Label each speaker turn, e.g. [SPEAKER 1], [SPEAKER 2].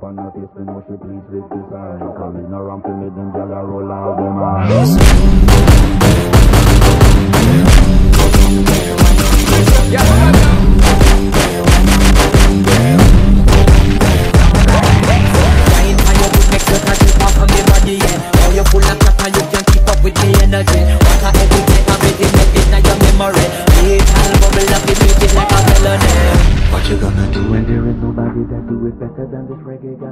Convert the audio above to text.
[SPEAKER 1] her face, me know she pleased with design. Coming around to me, them gyal roll out them eyes.
[SPEAKER 2] Make energy What every day, everything make it now your memory Little bubble up, make it like a melody
[SPEAKER 1] What you gonna do when there is nobody that do it better than this reggae guy?